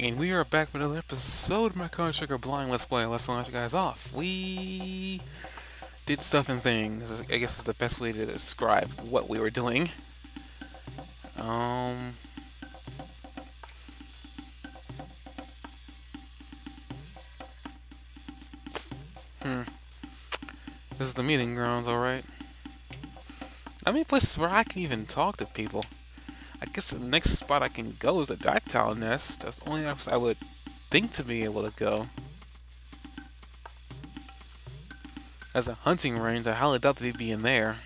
And we are back with another episode of my Chrono Trigger Blind Let's Play. Let's launch you guys off. We did stuff and things. I guess is the best way to describe what we were doing. Um. Hmm. This is the meeting grounds, alright. How many places where I can even talk to people? I guess the next spot I can go is a Dactyl Nest. That's the only place I would think to be able to go. As a hunting range, I highly doubt that he'd be in there.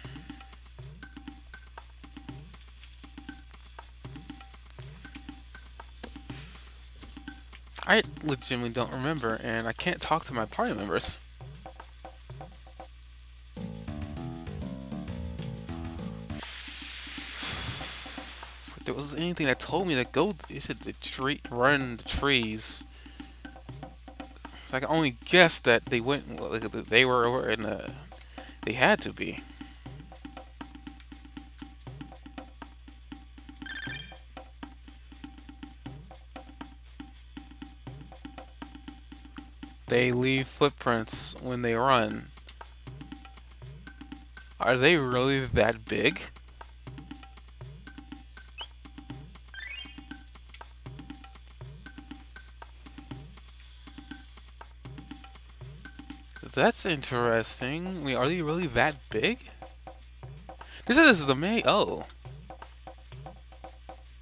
I legitimately don't remember, and I can't talk to my party members. Anything that told me to go, is it the tree, run the trees? So I can only guess that they went, they were over in the, they had to be. They leave footprints when they run. Are they really that big? That's interesting. Wait, are they really that big? This is the May. Oh.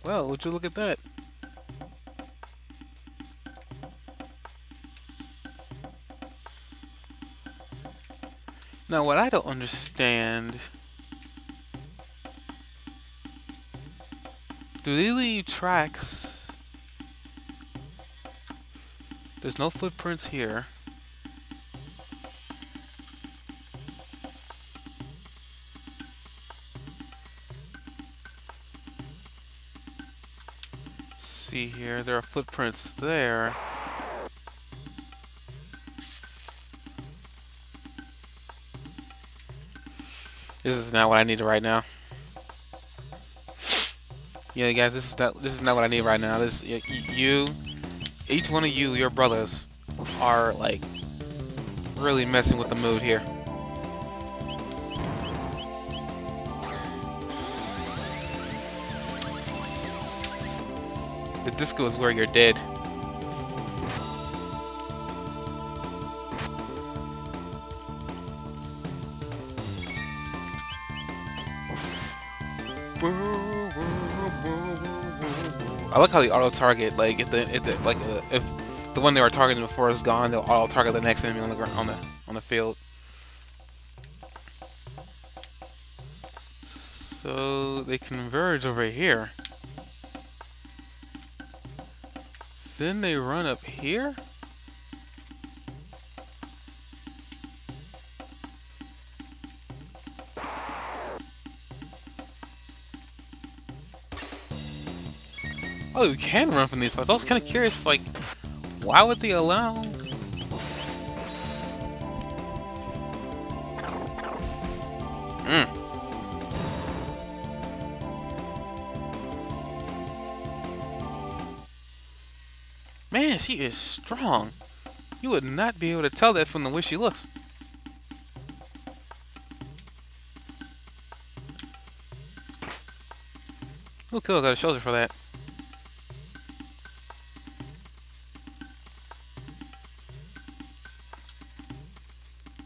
Well, would you look at that? Now, what I don't understand... Do they leave tracks? There's no footprints here. Here, there are footprints there. This is not what I need right now. Yeah, guys, this is not this is not what I need right now. This you, each one of you, your brothers, are like really messing with the mood here. The disco is where you're dead. I like how the auto target, like if the, if the like uh, if the one they were targeting before is gone, they'll auto target the next enemy on the on the on the field. So they converge over here. Then they run up here? Oh, you can run from these spots. I was kind of curious, like, why would they allow... Hmm. She is strong. You would not be able to tell that from the way she looks. We'll got a shelter for that.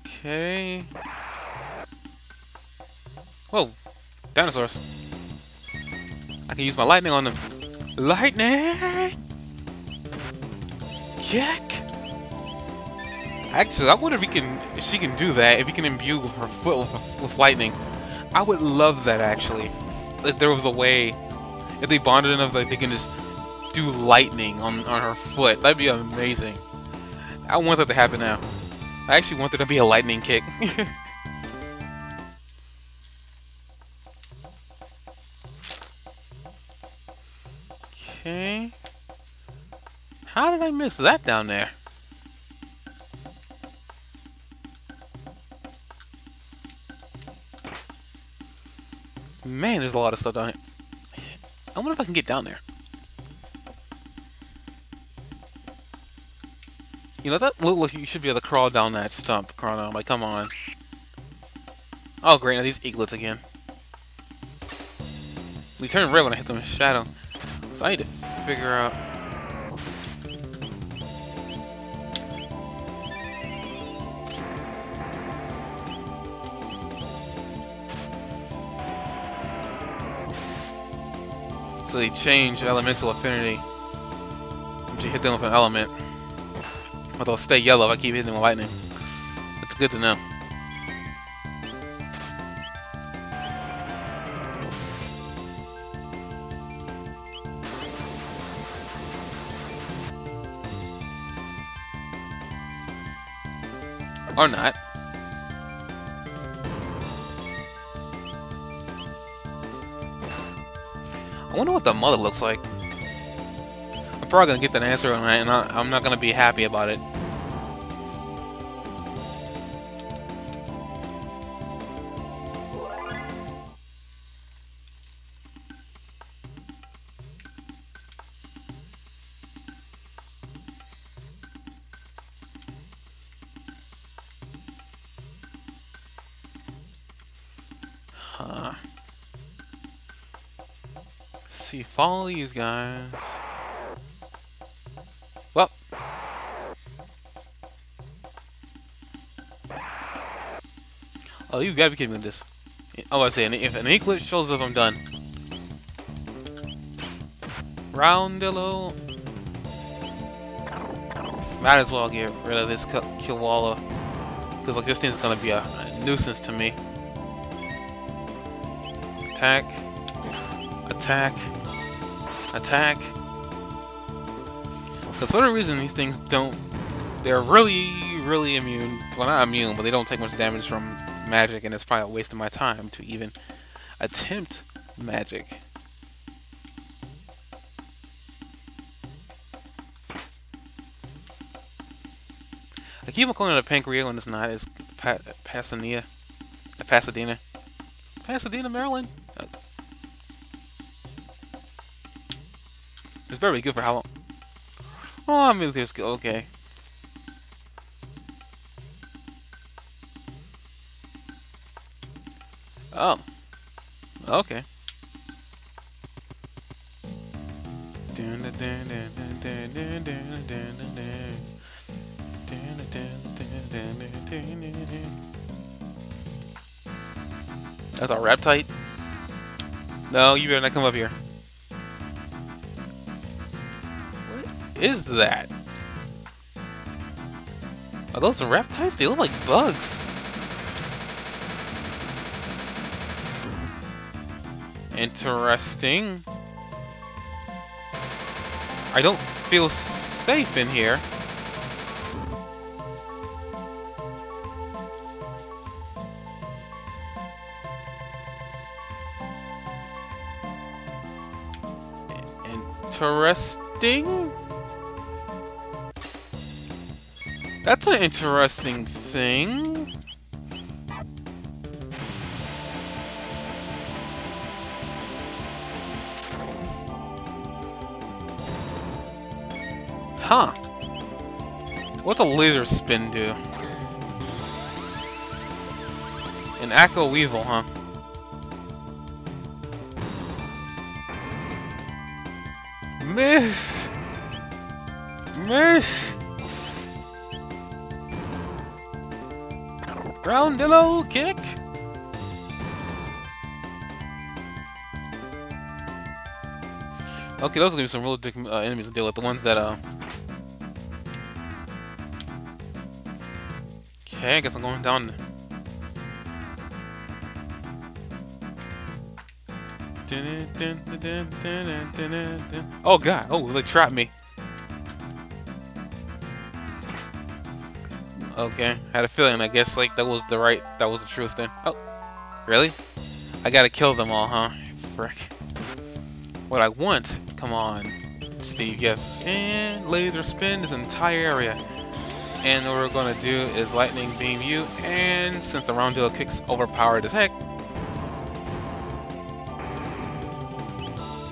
Okay. Whoa! Dinosaurs. I can use my lightning on them. Lightning! Kick? Actually, I wonder if can, if she can do that, if he can imbue her foot with, with lightning. I would love that, actually. If there was a way, if they bonded enough that they can just do lightning on, on her foot. That'd be amazing. I want that to happen now. I actually want there to be a lightning kick. I miss that down there? Man, there's a lot of stuff down here. I wonder if I can get down there. You know, that look like you should be able to crawl down that stump, Chrono. Like, come on. Oh, great, now these eaglets again. We turn red when I hit them in shadow. So I need to figure out... They change elemental affinity. To hit them with an element. But they'll stay yellow if I keep hitting them with lightning. That's good to know. Or not. I wonder what the mother looks like. I'm probably gonna get that answer and I, am not gonna be happy about it. Follow these guys. Well. Oh, you gotta be kidding me with this. Oh, I say, if an eclipse shows up, I'm done. Roundillo. Might as well get rid of this Kilwala. Because like this thing's gonna be a, a nuisance to me. Attack. Attack. Attack. Because for whatever reason, these things don't... They're really, really immune. Well, not immune, but they don't take much damage from magic, and it's probably a waste of my time to even attempt magic. I keep on calling it a Pancreas when it's not. It's pa Pasadena. Pasadena. Pasadena, Maryland? It's very good for how long? Oh, I mean, there's okay. Oh. Okay. That's a reptite? No, you better not come up here. Is that? Are those reptiles? They look like bugs. Interesting. I don't feel safe in here. Interesting. That's an interesting thing. Huh. What's a laser spin do? An Echo Weevil, huh? Roundillo kick! Okay, those are gonna be some real dick uh, enemies to deal with. The ones that, uh... Okay, I guess I'm going down. Oh god, oh, they trapped me. Okay, had a feeling. I guess like that was the right, that was the truth then. Oh, really? I gotta kill them all, huh? Frick. What I want, come on, Steve, yes. And laser spin this entire area. And what we're gonna do is lightning beam you, and since the roundel kicks overpowered as heck,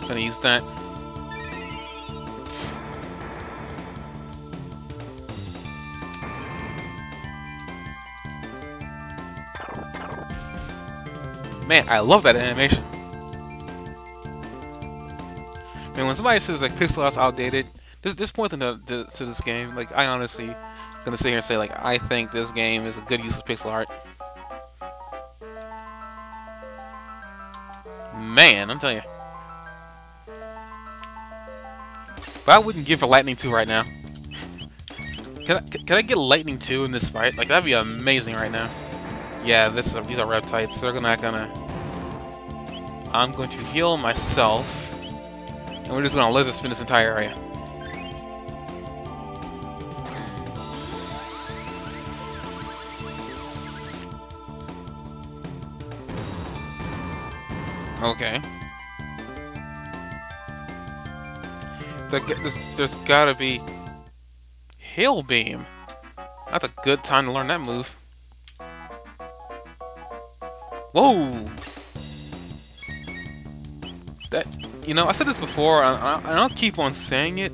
gonna use that Man, I love that animation. Man, when somebody says like pixel art's outdated, this this point to, to, to this game, like I honestly gonna sit here and say like I think this game is a good use of pixel art. Man, I'm telling you. But I wouldn't give for Lightning 2 right now. Can I, can I get Lightning 2 in this fight? Like, that'd be amazing right now. Yeah, this is, these are reptiles. They're not gonna... I'm going to heal myself. And we're just gonna laser spin this entire area. Okay. There's, there's gotta be... Hail Beam! That's a good time to learn that move. Whoa! That, you know, I said this before, and I'll keep on saying it.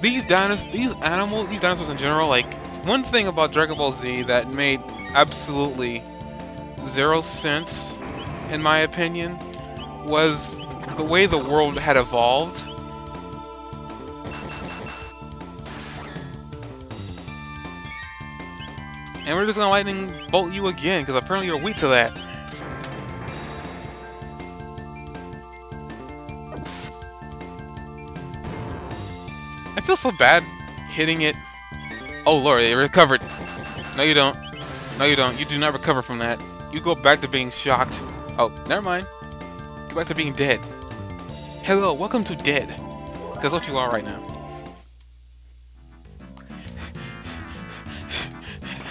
These dinosaurs, these animals, these dinosaurs in general, like, one thing about Dragon Ball Z that made absolutely zero sense in my opinion, was the way the world had evolved. And we're just gonna lightning bolt you again, because apparently you're weak to that. Feel so bad hitting it. Oh lord, it recovered. No you don't. No you don't. You do not recover from that. You go back to being shocked. Oh, never mind. Go back to being dead. Hello, welcome to dead. Because what you are right now.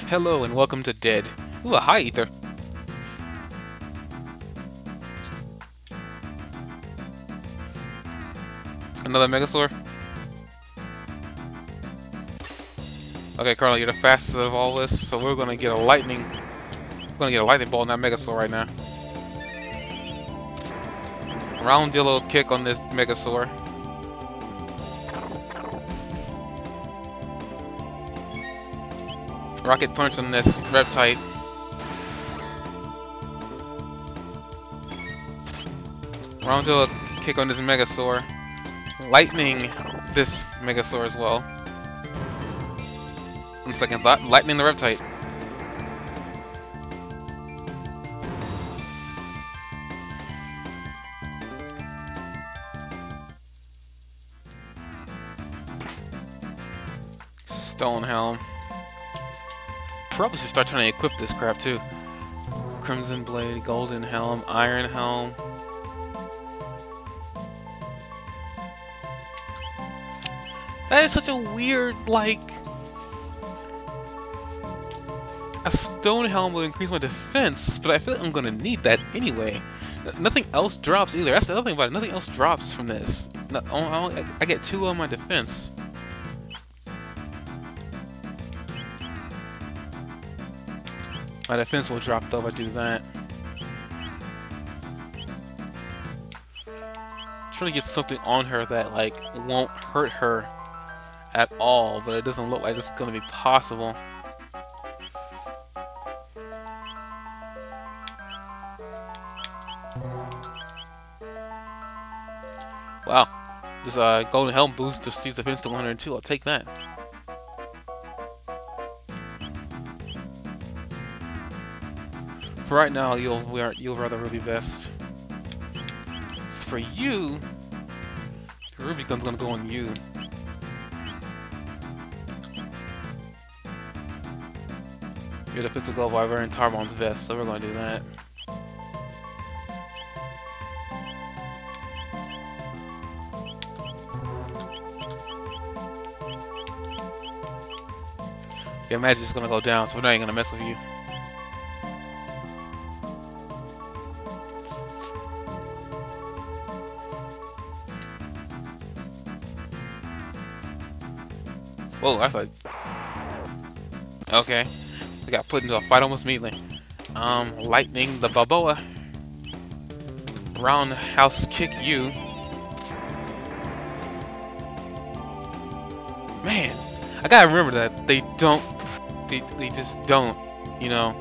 Hello and welcome to dead. Ooh, a high ether. Another Megasaur? Okay, Colonel, you're the fastest of all this, so we're gonna get a lightning. We're gonna get a lightning ball in that Megasaur right now. Roundillo kick on this Megasaur. Rocket punch on this Reptite. Roundillo kick on this Megasaur. Lightning this Megasaur as well. On second thought, lightning the Reptite. Stone Helm. Probably should start trying to equip this crap too. Crimson Blade, Golden Helm, Iron Helm. That is such a weird, like... A stone helm will increase my defense, but I feel like I'm gonna need that anyway. Nothing else drops either. That's the other thing about it. Nothing else drops from this. No, I get two on my defense. My defense will drop though if I do that. I'm trying to get something on her that like won't hurt her at all, but it doesn't look like it's gonna be possible. This uh, Golden Helm boost to Steve's defense to 102. I'll take that. For right now, you'll wear you'll the Ruby vest. As for you, Ruby gun's gonna go on you. Your defensive glove while wearing Tarbon's vest, so we're gonna do that. Your magic's gonna go down, so we're not even gonna mess with you. Whoa, I thought... Okay. I got put into a fight almost immediately. Um, Lightning the Balboa. Roundhouse kick you. Man, I gotta remember that they don't, they, they just don't, you know.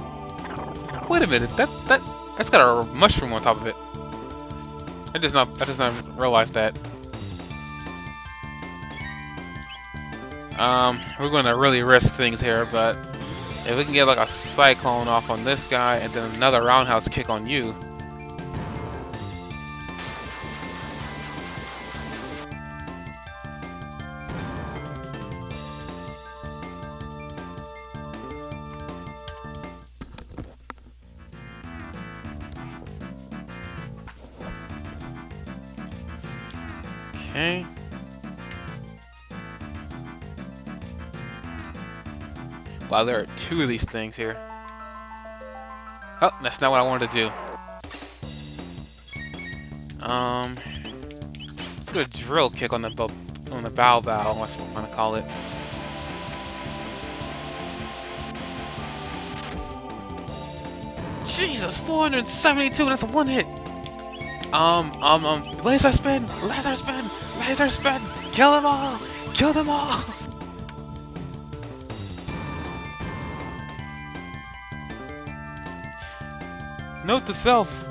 Wait a minute, that, that, That's got a mushroom on top of it. I just not I just not realize that. Um, we're gonna really risk things here, but if we can get like a cyclone off on this guy and then another roundhouse kick on you. Okay. Wow, there are two of these things here. Oh, that's not what I wanted to do. Um, let's do a drill kick on the on the bow bow. That's what I'm gonna call it. Jesus, 472. That's a one hit. Um, um, um, laser spin, laser spin, laser spin. Kill them all. Kill them all. Note to self.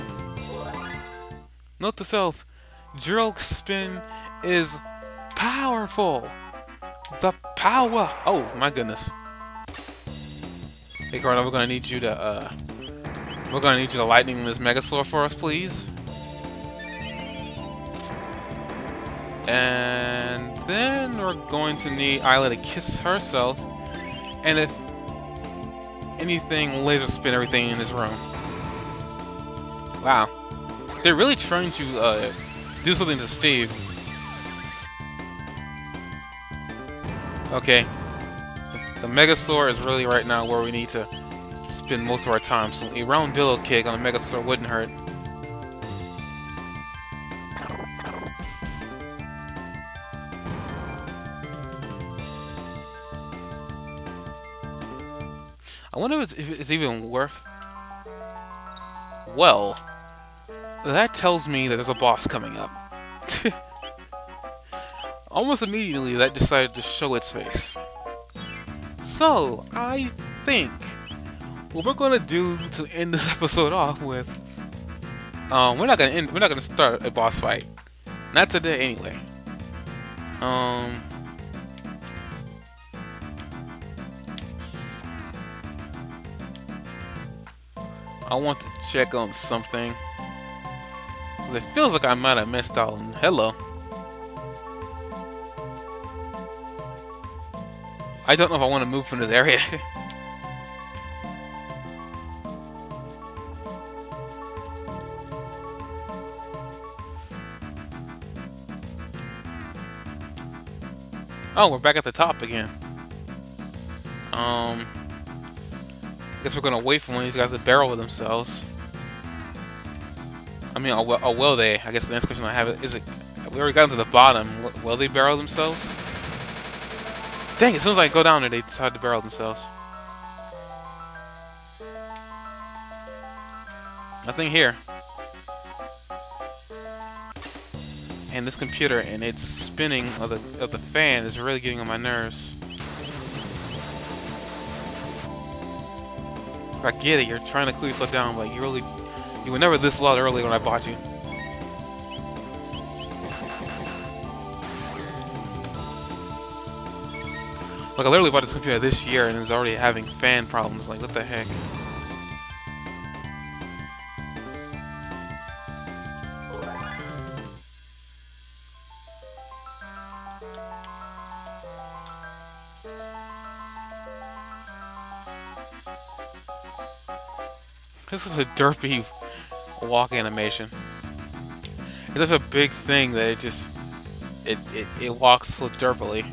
Note to self. Drill spin is powerful. The power. Oh my goodness. Hey, Corona, we're gonna need you to uh, we're gonna need you to lightning this Megasaur for us, please. And then we're going to need Ayla to kiss herself, and if anything, laser spin everything in this room. Wow. They're really trying to uh, do something to Steve. Okay. The Megasaur is really right now where we need to spend most of our time. So a roundillo kick on a Megasaur wouldn't hurt. I wonder if it's, even worth... Well... That tells me that there's a boss coming up. Almost immediately, that decided to show its face. So, I think what we're gonna do to end this episode off with, um, we're not gonna end. We're not gonna start a boss fight. Not today, anyway. Um. I want to check on something. Because it feels like I might have missed out on... Hello. I don't know if I want to move from this area. oh, we're back at the top again. Um... I guess we're gonna wait for one of these guys to barrel with themselves. I mean, oh, or, or oh, will they? I guess the next question I have is: it? We already got to the bottom. Will they barrel themselves? Dang! As soon as I go down there, they decide to barrel themselves. Nothing here. And this computer and its spinning of the of the fan is really getting on my nerves. I get it, you're trying to cool yourself down, but you really you were never this loud early when I bought you. Like, I literally bought this computer this year and it's already having fan problems. Like, what the heck? A derpy walk animation. It's such a big thing that it just it it, it walks so derpily.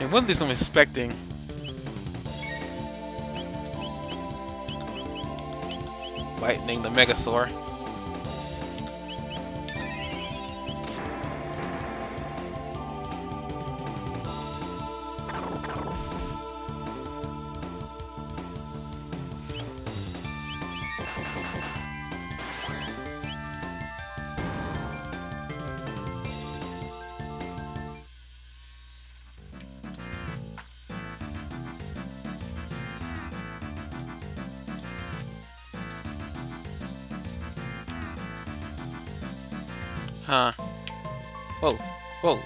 And one of these I'm expecting lightning the Megasaur. Huh? Whoa, whoa.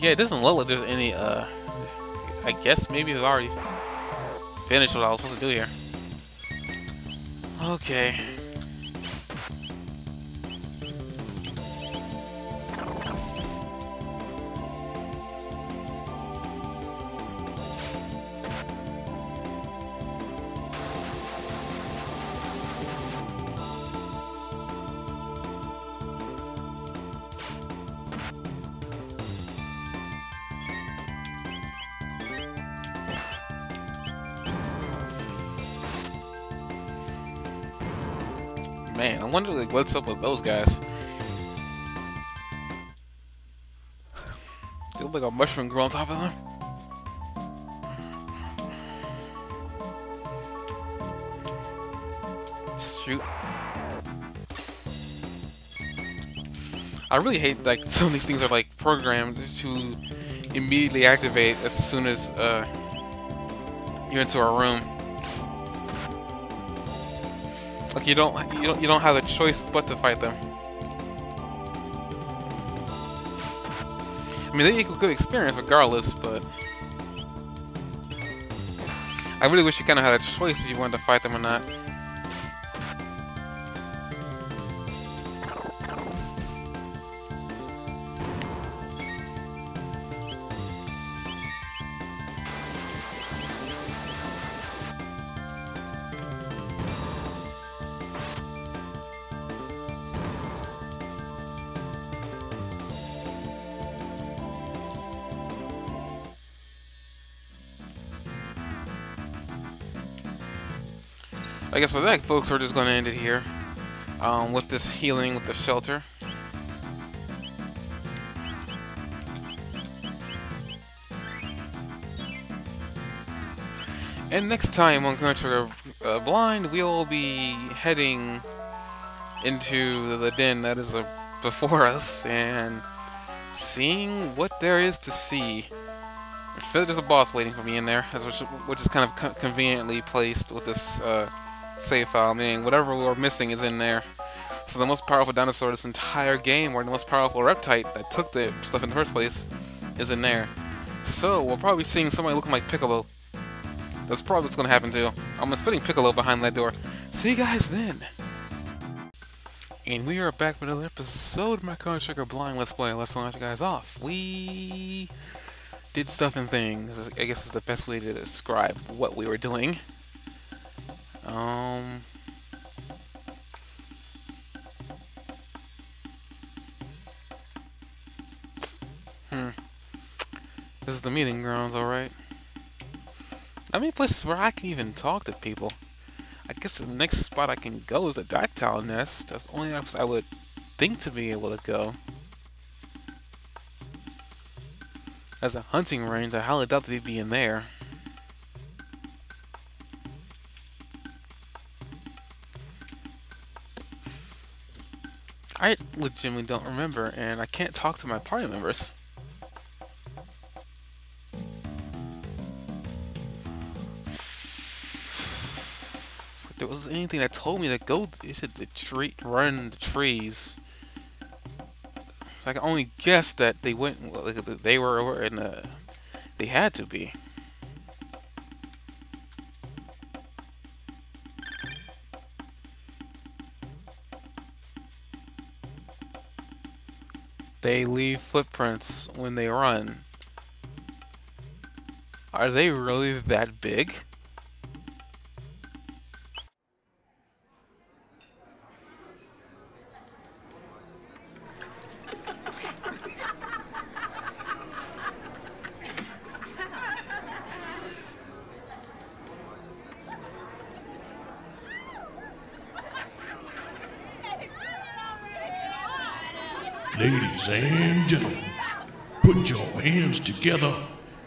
Yeah, it doesn't look like there's any, uh... I guess maybe I've already finished what I was supposed to do here. Okay. Man, I wonder like what's up with those guys. They look like a mushroom grew on top of them. Shoot. I really hate like some of these things are like programmed to immediately activate as soon as uh, you're into a room. Like you don't you don't you don't have a choice but to fight them. I mean they equal good experience regardless, but I really wish you kinda had a choice if you wanted to fight them or not. Guess for that, folks, we're just going to end it here um, with this healing with the shelter. And next time on Contra uh, Blind, we'll be heading into the den that is uh, before us and seeing what there is to see. There's a boss waiting for me in there, which, which is kind of co conveniently placed with this uh, save file, meaning whatever we're missing is in there. So the most powerful dinosaur this entire game, or the most powerful reptile that took the stuff in the first place, is in there. So we're probably seeing somebody looking like Piccolo. That's probably what's going to happen too. I'm spitting Piccolo behind that door. See you guys then! And we are back for another episode of my Chrono Trigger Blind Let's Play. Let's launch you guys off. We did stuff and things. I guess is the best way to describe what we were doing. Um... Hmm. This is the meeting grounds, alright. Not many places where I can even talk to people. I guess the next spot I can go is a Dactyl Nest. That's the only place I would think to be able to go. As a hunting range, I highly doubt that they'd be in there. I legitimately don't remember, and I can't talk to my party members. If there was anything that told me to go, it said the tree, run the trees. So I can only guess that they went, they were in a, they had to be. They leave footprints when they run. Are they really that big? Together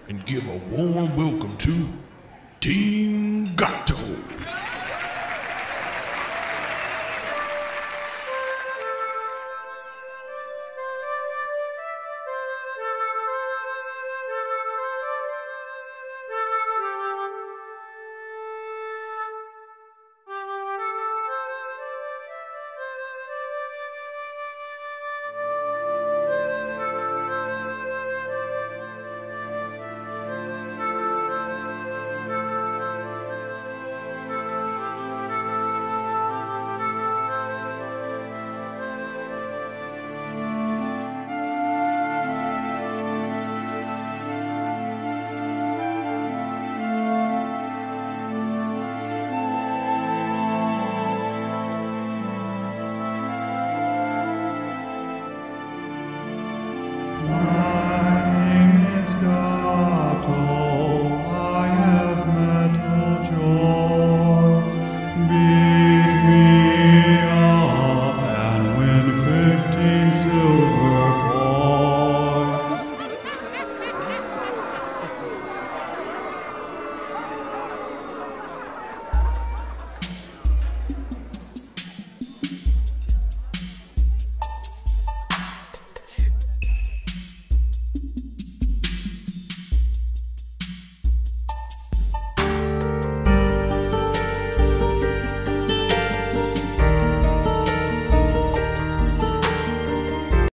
and give a warm welcome to Team Gato. Bye.